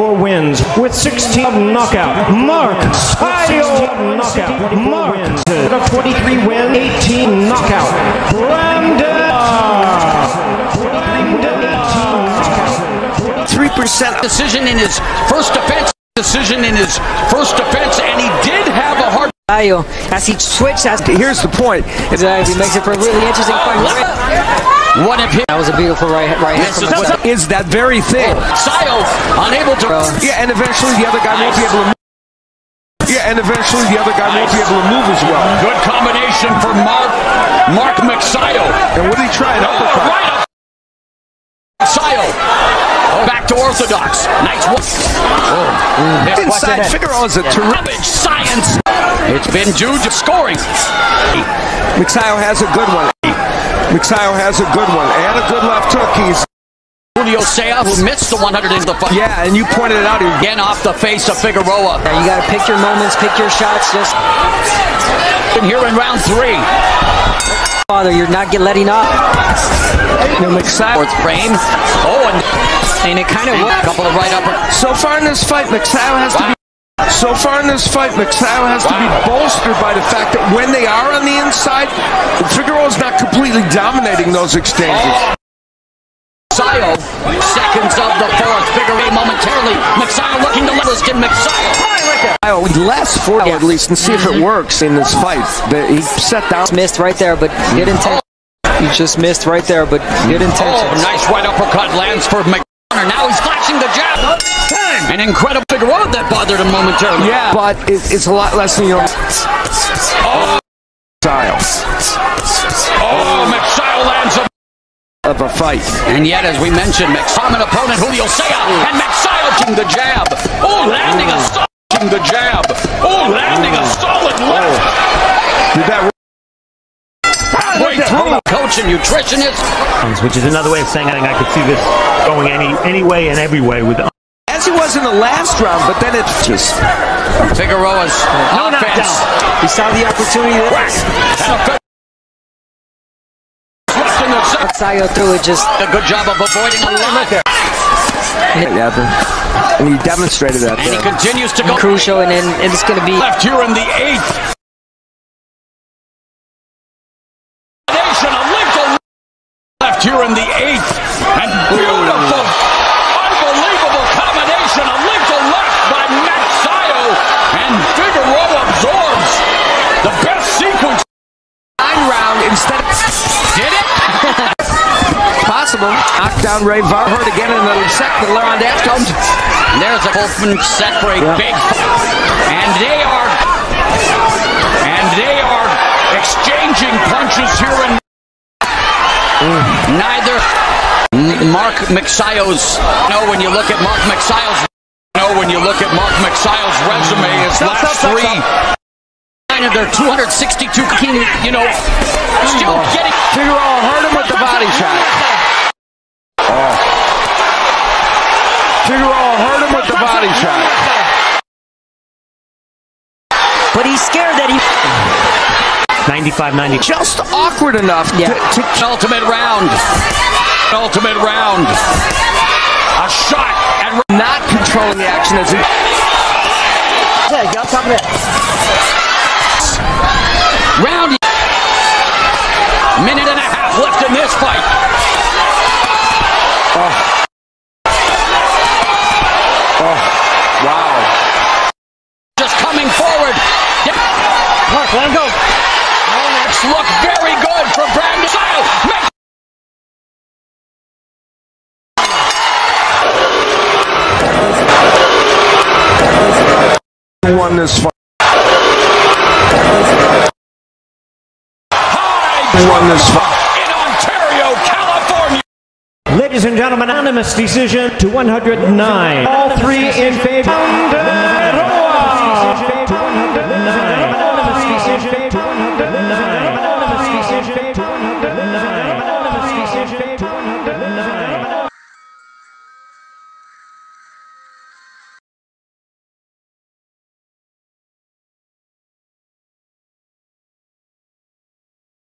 24 wins with 16 knockout. Mark Sayo knockout. Mark wins. 43 wins, 18 knockout. Brandon. Three percent decision in his first defense. Decision in his first defense, and he did have a hard. Sayo, as he switched, as Here's the point. He makes it for a really interesting fight. One of his That was a beautiful right, right hand This from is what- is that very thing. Oh, Sayo unable to. Yeah, and eventually the other guy won't be able to. Move. Yeah, and eventually the other guy won't be able to move as well. Good combination for Mark Mark Magsayo. And what did he try? An oh, uppercut. Right up. Sayo. Oh, back to orthodox. Nice one. Oh. Inside, Figueroa is a terrific. Savage science. It's been due to scoring. Magsayo has a good one. Magsayo has a good one and a good left hook. He's Julio Ceja, who missed the 100 into the fight. yeah, and you pointed it out. He Again off the face of Figueroa. Now You got to pick your moments, pick your shots. Just And here in round three. father, you're not get letting up, you know, Magsayo. Fourth frame. Oh, and and it kind of a worked. couple of right upper. So far in this fight, Magsayo has to be. So far in this fight, Magsayo has to be bolstered by the fact that when they are on the inside, Figueroa's not completely dominating those exchanges. Sayo, seconds of the fourth. Figueroa momentarily. Magsayo looking to level skin Magsayo. Magsayo less for at least and see if it works in this fight. The- He set down. Missed right there, but good intention. You just missed right there, but good mm-hmm. intention. Mm-hmm. Oh, nice right uppercut lands for McDonough. Now he's flashing the jab. An incredible Figueroa that bothered him momentarily. Yeah, but it, it's a lot less than your Oh, fight. And yet, as we mentioned, common opponent Julio Ceja and Magsayo king the jab. Oh, landing a solid king the jab. Oh, landing a solid left. Did that Halfway through, coach and nutritionist. Which is another way of saying I think I could see this going any any way and every way with as he was in the last round, but then it just Figueroa's offense. He saw the opportunity. Whack. Good the. Sayo threw it just. A good job of avoiding a lot. yeah, and he demonstrated that. And he continues to go crucial, and then it's going to be left here in the eighth. Left here in the eighth. And beautiful, unbelievable combination. A lethal left by Matt Sayo. And Figueroa absorbs the best sequence. nine round instead of Did it? Possible. Knocked down Ray Varhurt again in the second. Laurent Afton. There's a Wolfman set for a big. And they are and they are exchanging punches here in neither Mark McSiles. no when you look at Mark McSiles. no when you look at Mark Magsayo's resume his last three nine of their 262 king, you know oh. still getting Figueroa hurt him with the body shot. Oh. Figueroa hurt him with the body shot. But he's scared that he 95 90. Just awkward enough Yeah. to, to ultimate round ultimate round a shot at not controlling the action as he. Yeah, got top of it. Round. Minute and a half left in this fight. Won this fight? Who won this fight? in Ontario, California. Ladies and gentlemen, unanimous decision to 109. All three in favor. Unanimous